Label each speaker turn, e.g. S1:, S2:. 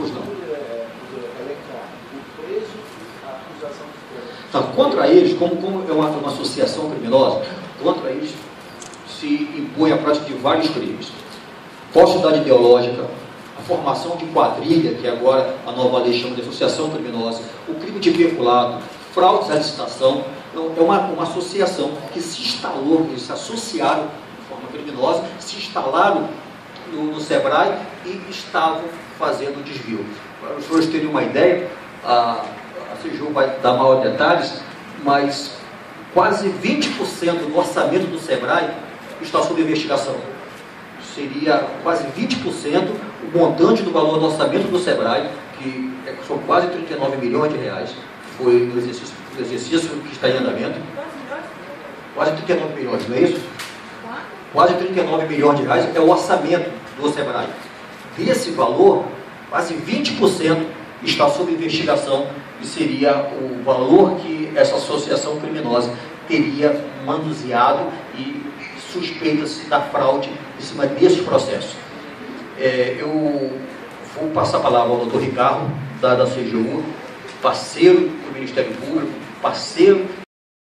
S1: Pois não. Então, contra eles, como, como é uma, uma associação criminosa, contra eles se impõe a prática de vários crimes. Falsidade ideológica, a formação de quadrilha, que agora a nova lei chama de associação criminosa, o crime de peculato, fraudes à licitação, então, é uma, uma associação que se instalou, eles se associaram de forma criminosa, se instalaram no, no SEBRAE e estavam fazendo desvio. Para os senhores terem uma ideia, a, a vai dar maiores detalhes, mas quase 20% do orçamento do SEBRAE está sob investigação. Seria quase 20% o montante do valor do orçamento do SEBRAE, que é, são quase 39 milhões de reais, foi no exercício, no exercício que está em andamento. Quase 39 milhões, não é isso? Quase 39 milhões de reais é o orçamento do SEBRAE. Desse valor, quase 20% está sob investigação e seria o valor que essa associação criminosa teria manuseado e suspeita-se da fraude em cima desse processo. É, eu vou passar a palavra ao doutor Ricardo, da, da CGU, parceiro do Ministério Público, parceiro